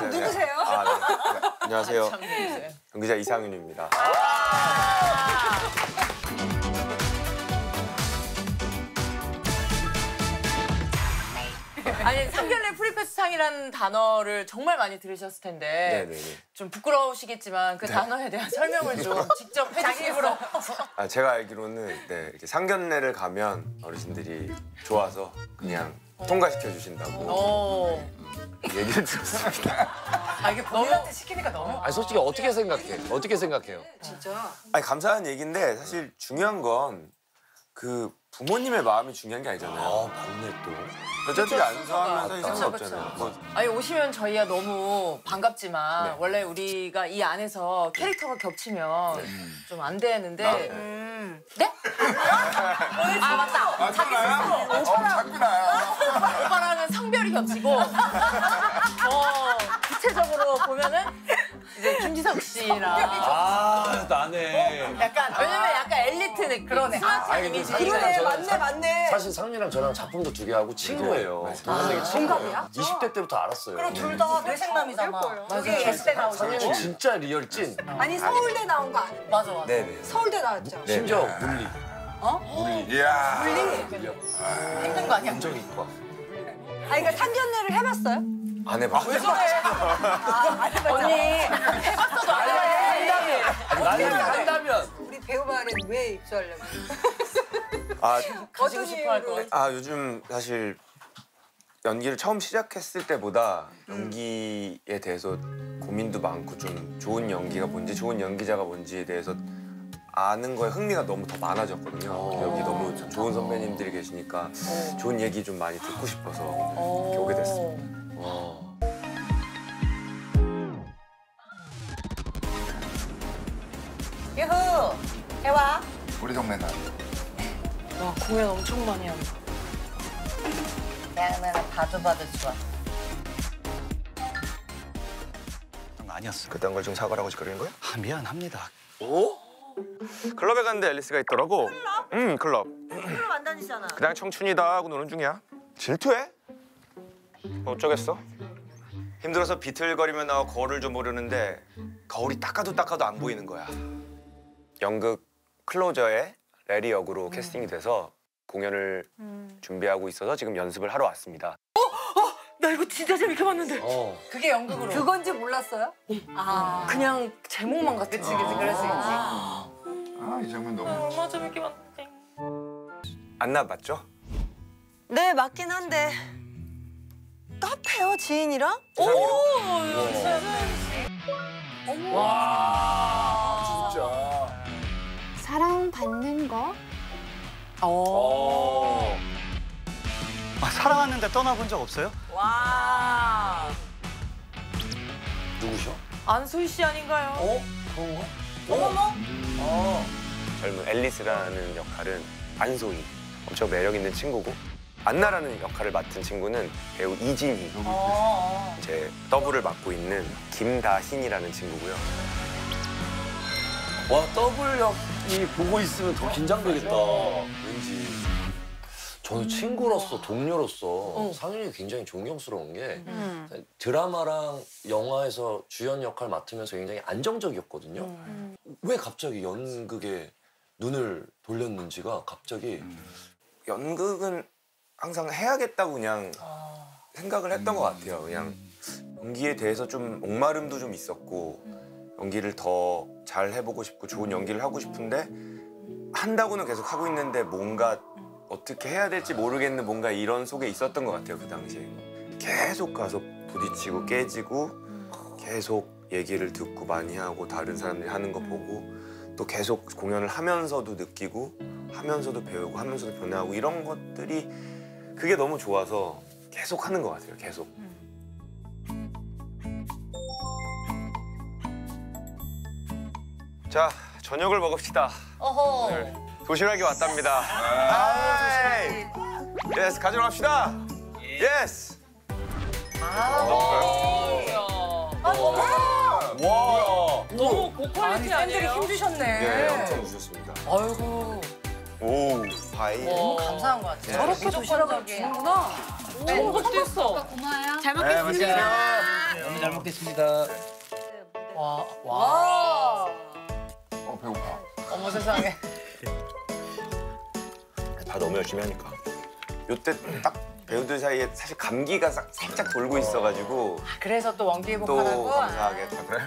참 네, 네. 누구세요? 아, 네. 네. 안녕하세요. 연기자 이상윤입니다. 아니 상견례 프리패스 상이라는 단어를 정말 많이 들으셨을 텐데 네네네. 좀 부끄러우시겠지만 그 단어에 대한 설명을 좀 직접 해주시겠어요? 아, 제가 알기로는 네, 이렇게 상견례를 가면 어르신들이 좋아서 그냥 통과시켜 주신다고 어. 얘기를 들었습니다. 아 이게 본인한테 시키니까 너무 아니 솔직히 어떻게 생각해? 어떻게 생각해요? 진짜. 아니 감사한 얘기인데 사실 중요한 건 그 부모님의 마음이 중요한 게 아니잖아요. 아 맞네 또. 여자들이 안 좋아하면 사실 그쵸, 상관없잖아요. 그쵸. 뭐, 아니 오시면 저희야 너무 반갑지만 네. 원래 우리가 이 안에서 캐릭터가 겹치면 좀 안 되는데 음. 네? 아 맞다 자기 스스로 오빠랑은 성별이 겹치고 어 구체적으로 보면은 이제 김지석 씨랑 아 나네. 약간 왜냐면 약간 엘리트 느낌 그러네 스마트한 아니, 근데 이미지 사실은 그러네, 저는 맞네, 맞네. 사실 상윤이랑 저랑 작품도 두 개 하고 친구예요. 동갑이야? 동갑이야? 20대 때부터 알았어요. 그럼 둘 다 뇌섹남이잖아. 여기 S대 나오잖아. 상윤이 진짜 real 찐. 아니 서울대 나온 거 아니야? 맞아 맞아 네네. 서울대 나왔죠. 네. 심지어 물리. 이야. 힘든 거 아니야? 감정이과. 아니 그러니까 상견례를 해봤어요? 안 해봤어요. 언니 해봤어도 안 해. 아니 나는 한다면 우리 배우 발에 왜 입수하려고? 아, 가지고 싶어 할것 이유로? 같아. 아 요즘 사실 연기를 처음 시작했을 때보다 연기에 대해서 고민도 많고 좀 좋은 연기가 뭔지 좋은 연기자가 뭔지에 대해서 아는 거에 흥미가 너무 더 많아졌거든요. 여기 너무 좋은 선배님들이 계시니까 좋은 얘기 좀 많이 듣고 싶어서 이렇게 오게 됐습니다. 와. 유후 해와. 우리 동네 나. 와 공연 엄청 많이 한다. 그냥 봐도 봐도 좋아. 아니었어요. 그딴 걸 좀 사과라고 그러는 거야? 아, 미안합니다. 오? 클럽에 갔는데 앨리스가 있더라고. 클럽? 응, 클럽. 그럼 안 다니잖아. 그냥 청춘이다 하고 노는 중이야. 질투해? 뭐 어쩌겠어? 힘들어서 비틀거리며 나와 거울을 좀 보려는데 거울이 닦아도 닦아도 안 보이는 거야. 연극 클로저의 레리 역으로 캐스팅이 돼서 공연을 준비하고 있어서 지금 연습을 하러 왔습니다. 나 이거 진짜 재밌게 봤는데. 어. 그게 연극으로. 그건지 몰랐어요? 아. 그냥 제목만 같아. 그치 그치 그럴 수 있지. 아, 이 장면 너무. 얼마나 재밌게 봤는데. 안 나봤죠? 네 맞긴 한데 카페요 지인이랑? 사랑받는 거? 어. 아, 사랑하는데 떠나본 적 없어요? 와. 누구셔? 안소희 씨 아닌가요? 어? 그런가? 어머머. 젊은 앨리스라는 역할은 안소희. 엄청 매력 있는 친구고 안나라는 역할을 맡은 친구는 배우 이진희. 어. 이제 더블을 맡고 있는 김다hin이라는 친구고요. 와 더블 역이 보고 있으면 더 긴장되겠다. 왠지. 저는 친구로서 동료로서 상윤이 굉장히 존경스러운 게 드라마랑 영화에서 주연 역할 맡으면서 굉장히 안정적이었거든요. 왜 갑자기 연극에 눈을 돌렸는지가 갑자기 연극은 항상 해야겠다고 그냥 생각을 했던 것 같아요. 그냥 연기에 대해서 좀 목마름도 좀 있었고 연기를 더 잘 해보고 싶고 좋은 연기를 하고 싶은데 한다고는 계속 하고 있는데 뭔가 어떻게 해야 될지 모르겠는 뭔가 이런 속에 있었던 것 같아요 그 당시에. 계속 가서 부딪히고 깨지고 계속 얘기를 듣고 많이 하고 다른 사람들이 하는 거 보고 또 계속 공연을 하면서도 느끼고 하면서도 배우고 하면서도 변화하고 이런 것들이 그게 너무 좋아서 계속 하는 것 같아요 계속. 자 저녁을 먹읍시다. 어허. 오늘 도시락이 왔답니다 아이 yes 가지러 갑시다 yes 와 너무 고퀄리티 아니에요? 힘주셨네. 예 엄청 주셨습니다 아이고. 오 바이 너무 감사한 것 같아요. 저렇게 도시락을 주는구나. 것도 있어. 고마워요. 잘 먹겠습니다. 네, 잘 먹겠습니다. 와, 와. 와. 어 배고파. 어머 세상에. 다 너무 열심히 하니까. 요때 딱 배우들 사이에 사실 감기가 사- 살짝 돌고 있어가지고 아, 그래서 또 원기 또 회복하라고. 감사하게 다 그래.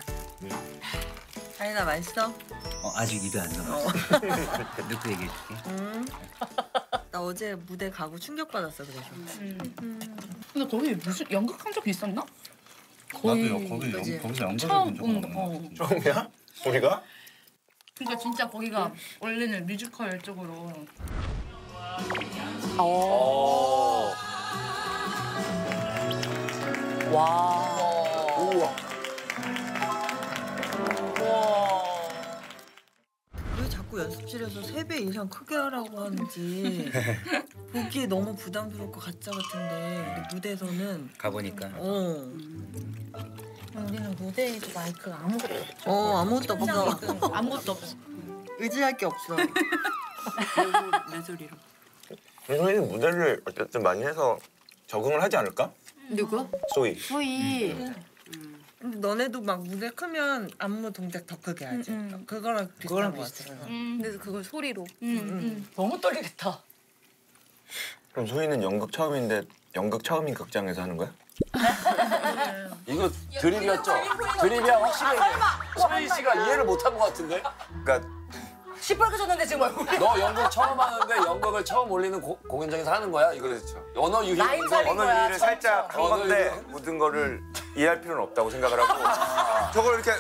다이나 맛있어? 어, 아직 입에 안 넣어. 넣고 얘기해줄게. 음. 나 어제 무대 가고 충격 받았어 그래서. 근데 거기 무슨 연극한 적 있었나? 나도요. 거기 그지? 연, 거기서 연극을 처음 본 적 본 없는 거. 거. 처음이야? 우리가? 그러니까 진짜 거기가 원래는 뮤지컬 쪽으로 어. 와. 우와. 왜 자꾸 연습실에서 세배 이상 크게 하라고 하는지 보기에 너무 부담스러울 것 가짜 같은데 무대에서는 가보니까. 어, 우리는 무대에도 마이크가 아무것도 없어. 어 아무것도 없어 아무것도 없어. 의지할 게 없어 내 소리로 윤소희는 무대를 어쨌든 많이 해서 적응을 하지 않을까? 누구? 소희. 소희. 근데 너네도 막 무대 크면 안무 동작 더 크게 하지 그거랑 비슷한 그거랑 것 비슷해. 같아 근데 그걸 소리로. 너무 떨리겠다. 그럼 소희는 연극 처음인데 연극 처음인 극장에서 하는 거야? 이거 드립이었죠? 드립이야 확실히. 소희 씨가 이해를 못한 것 같은데? 그러니까 시뻘개졌는데 지금 얼굴이. 너 연극 처음 하는데 연극을 처음 올리는 고- 공연장에서 하는 거야? 이거 그렇죠. 언어 유희인데 살린 언어 거야, 유희를 살짝 한 언어 건데 유희. 모든 거를 이해할 필요는 없다고 생각을 하고 저걸 이렇게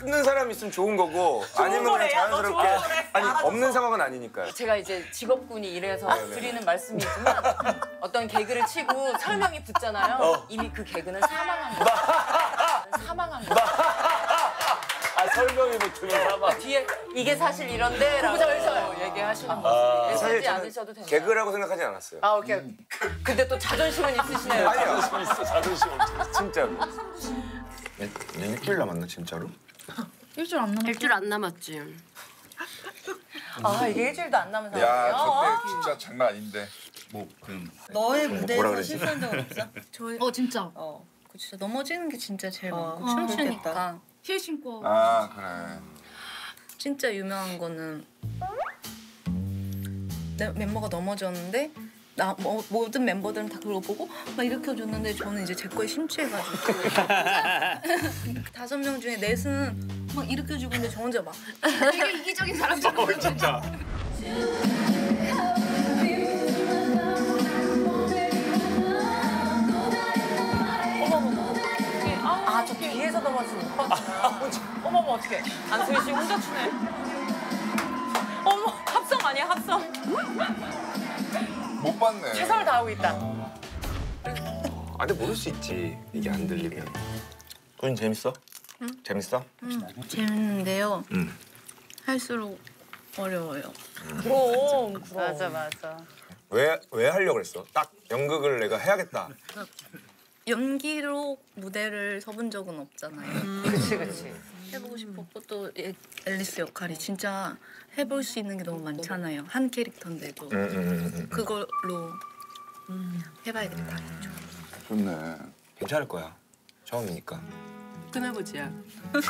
듣는 사람이 있으면 좋은 거고 아니면 그냥 거래야, 너 자연스럽게 좋은 거래. 아니 없는 상황은 아니니까요. 제가 이제 직업군이 이래서. 드리는 말씀이지만 어떤 개그를 치고 설명이 붙잖아요. 이미 그 개그는 사망한 거야. 사망한 거야. 아 설명이 붙으면 사막 뒤에 이게 사실 이런데 라고 얘기하시는 모습이 사실 애쓰지 저는 않으셔도 된다. 개그라고 생각하지 않았어요. 아 오케이. 근데 또 자존심은 있으시네요. 아니요. 있어 자존심. 진짜로. 내 일주일 남았나 진짜로? 일주일 안 남았어. 일주일 안 남았지. 아 이게 일주일도 안 남은 야 상황이에요. 저때 진짜 장난 아닌데. 뭐 그럼 너의 뭐라 무대에서 그랬지? 실수한 적은 없어? 어 진짜. 어 그 진짜 넘어지는 게 진짜 제일 어, 많고 어, 춤추니까 그렇겠다. 힐 신고 아 그래. 진짜 유명한 거는 내 멤버가 넘어졌는데 나 뭐, 모든 멤버들은 다 그걸 보고 막 일으켜줬는데 저는 이제 제 거에 심취해가지고. 다섯 명 중에 넷은 막 일으켜주고 있는데 저 혼자 막. 되게 이기적인 사람처럼 진짜. 저 뒤에서 넘어지는 거. 어머머 어떡해. 안소희 씨 혼자 추네. 어머 합성 아니야 합성. 못 봤네. 최선을 다하고 있다. 아 근데 모를 수 있지 이게 안 들리면. 그건 재밌어? 재밌어? 재밌는데요 응. 할수록 어려워요 그럼 그럼. 맞아 맞아. 왜 왜 하려고 그랬어? 딱 연극을 내가 해야겠다. 연기로 무대를 서본 적은 없잖아요 그치 그치. 해보고 싶었고 또 애- 앨리스 역할이 진짜 해볼 수 있는 게 너무 많잖아요. 한 캐릭터인데도 음, 음, 음, 음. 그걸로 해봐야겠다. 좋네. 괜찮을 거야. 처음이니까. 큰아버지야.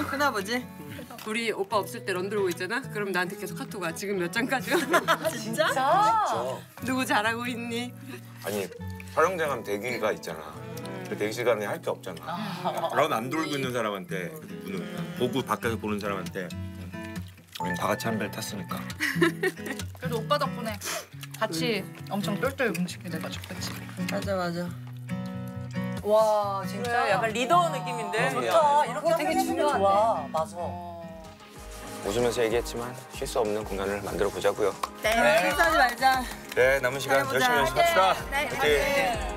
큰아버지? 우리 오빠 없을 때 런 들어오고 있잖아. 그럼 나한테 계속 카톡 와. 지금 몇 장까지 와? 진짜? 자. 누구 잘하고 있니? 아니 촬영장 하면 대기가 있잖아. 그 대기 시간에 할 게 없잖아. 런안 돌고 있는 사람한테 보는, 보고 밖에서 보는 사람한테 우린 다 같이 한배 탔으니까. 그래도 오빠 덕분에 같이 엄청 똘똘 뭉치게 돼가지고 그치? 맞아 맞아 와 진짜 약간 리더 느낌인데. 좋다. 이렇게 되게 중요하네. 좋아. 맞아. 웃으면서 얘기했지만 쉴 수 없는 공간을 만들어 보자고요. 네 실수하지 말자 네 남은 시간. 열심히 연습합시다. 네, 화이팅!